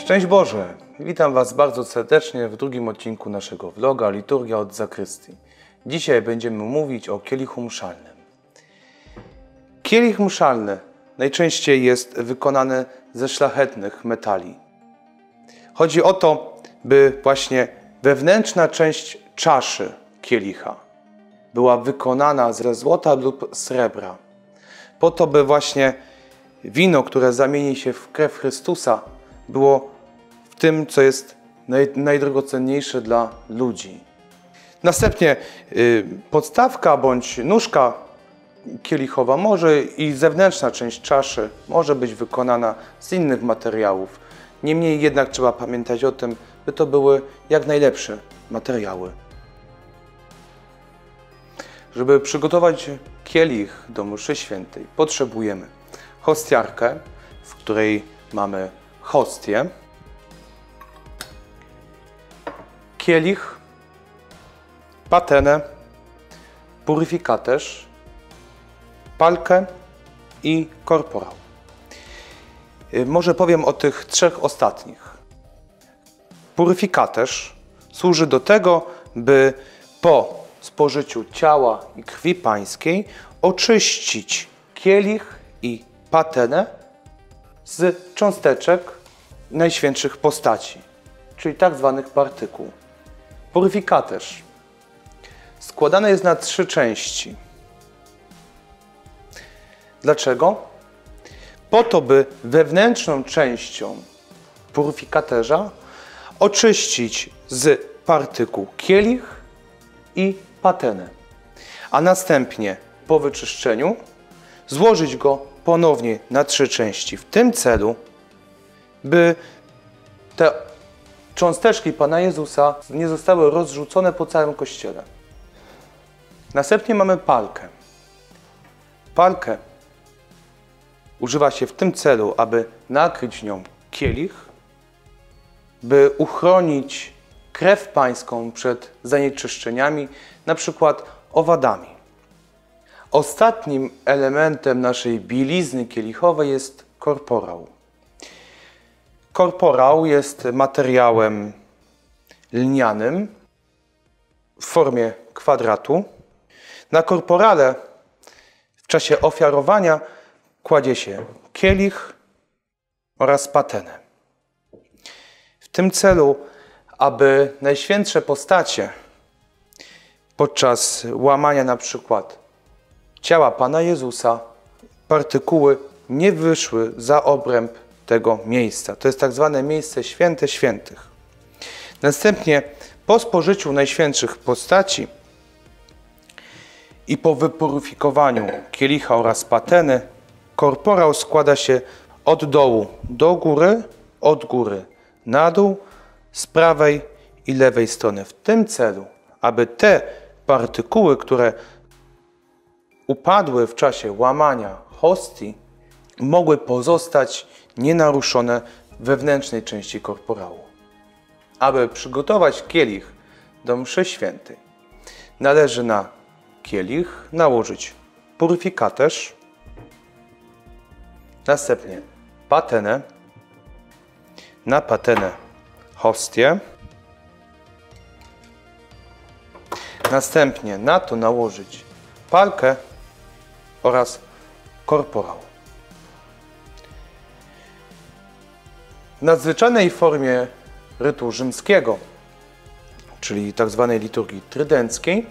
Szczęść Boże! Witam Was bardzo serdecznie w drugim odcinku naszego vloga Liturgia od Zakrystii. Dzisiaj będziemy mówić o kielichu mszalnym. Kielich mszalny najczęściej jest wykonany ze szlachetnych metali. Chodzi o to, by właśnie wewnętrzna część czaszy kielicha była wykonana ze złota lub srebra, po to, by właśnie wino, które zamieni się w krew Chrystusa, było tym, co jest naj, najdrogocenniejsze dla ludzi. Następnie y, podstawka bądź nóżka kielichowa może i zewnętrzna część czaszy może być wykonana z innych materiałów. Niemniej jednak trzeba pamiętać o tym, by to były jak najlepsze materiały. Żeby przygotować kielich do mszy świętej, potrzebujemy hostiarkę, w której mamy hostię, kielich, patenę, puryfikaterz, palkę i korporał. Y, Może powiem o tych trzech ostatnich. Puryfikaterz służy do tego, by po spożyciu ciała i krwi pańskiej oczyścić kielich i patenę z cząsteczek najświętszych postaci, czyli tak zwanych partykuł. Puryfikaterz składany jest na trzy części. Dlaczego? Po to, by wewnętrzną częścią puryfikaterza oczyścić z partykuł kielich i patenę, a następnie po wyczyszczeniu złożyć go ponownie na trzy części w tym celu, by te cząsteczki Pana Jezusa nie zostały rozrzucone po całym kościele. Następnie mamy palkę. Palkę używa się w tym celu, aby nakryć nią kielich, by uchronić krew pańską przed zanieczyszczeniami, na przykład owadami. Ostatnim elementem naszej bielizny kielichowej jest korporał. Korporał jest materiałem lnianym w formie kwadratu. Na korporale w czasie ofiarowania kładzie się kielich oraz patenę. W tym celu, aby najświętsze postacie podczas łamania na przykład ciała Pana Jezusa, partykuły nie wyszły za obręb tego miejsca. To jest tak zwane miejsce święte świętych. Następnie po spożyciu najświętszych postaci i po wypuryfikowaniu kielicha oraz pateny, korporał składa się od dołu do góry, od góry na dół, z prawej i lewej strony. W tym celu, aby te partykuły, które upadły w czasie łamania hostii, mogły pozostać nienaruszone wewnętrznej części korporału. Aby przygotować kielich do mszy świętej, należy na kielich nałożyć puryfikaterz, następnie patenę, na patenę hostię, następnie na to nałożyć palkę oraz korporał. Nadzwyczajnej formie rytu rzymskiego, czyli tzw. liturgii trydenckiej,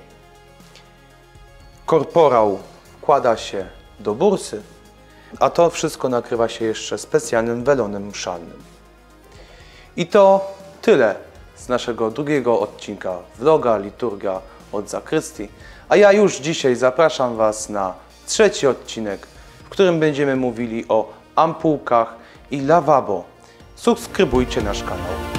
korporał wkłada się do bursy, a to wszystko nakrywa się jeszcze specjalnym welonem mszalnym. I to tyle z naszego drugiego odcinka vloga Liturgia od Zakrystii. A ja już dzisiaj zapraszam Was na trzeci odcinek, w którym będziemy mówili o ampułkach i lawabo. Subskrybujcie nasz kanał.